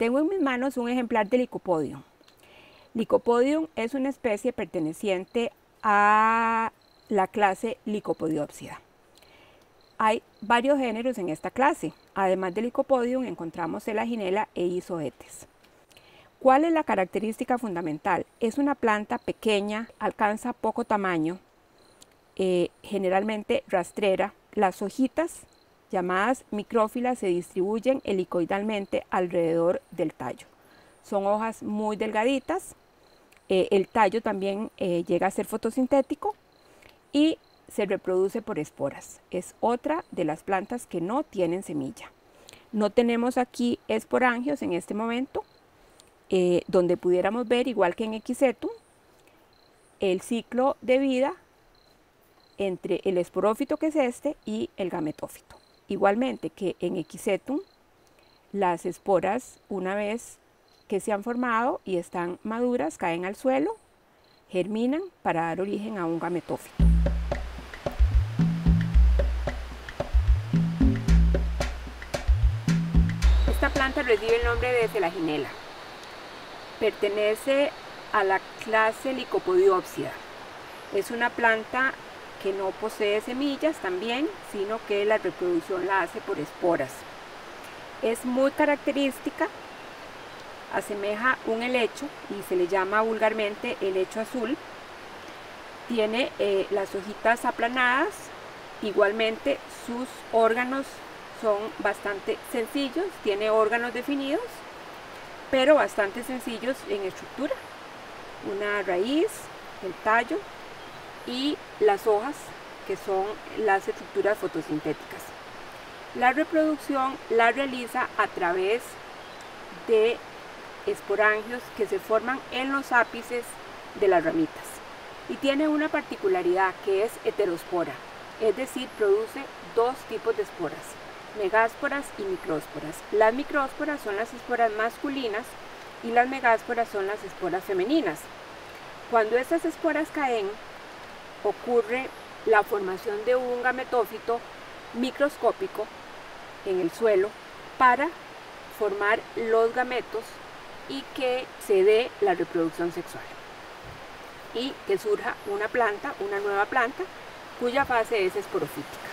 Tengo en mis manos un ejemplar de Lycopodium. Lycopodium es una especie perteneciente a la clase Lycopodiopsida. Hay varios géneros en esta clase. Además del Lycopodium encontramos Elaginela e Isoetes. ¿Cuál es la característica fundamental? Es una planta pequeña, alcanza poco tamaño, eh, generalmente rastrera. Las hojitas, llamadas micrófilas, se distribuyen helicoidalmente alrededor del tallo. Son hojas muy delgaditas. Eh, el tallo también eh, llega a ser fotosintético y se reproduce por esporas. Es otra de las plantas que no tienen semilla. No tenemos aquí esporangios en este momento, donde pudiéramos ver, igual que en Equisetum, el ciclo de vida entre el esporófito que es este y el gametófito. Igualmente que en Equisetum, las esporas una vez que se han formado y están maduras caen al suelo, germinan para dar origen a un gametófito. Esta planta recibe el nombre de celaginela. Pertenece a la clase Lycopodiopsida. Es una planta que no posee semillas también, sino que la reproducción la hace por esporas. Es muy característica, asemeja un helecho y se le llama vulgarmente helecho azul. Tiene eh, las hojitas aplanadas, igualmente sus órganos son bastante sencillos, tiene órganos definidos, pero bastante sencillos en estructura. Una raíz, el tallo, y las hojas, que son las estructuras fotosintéticas. La reproducción la realiza a través de esporangios que se forman en los ápices de las ramitas. Y tiene una particularidad que es heterospora, es decir, produce dos tipos de esporas, megásporas y micrósporas. Las micrósporas son las esporas masculinas y las megásporas son las esporas femeninas. Cuando estas esporas caen ocurre la formación de un gametófito microscópico en el suelo para formar los gametos y que se dé la reproducción sexual y que surja una planta, una nueva planta, cuya fase es esporofítica.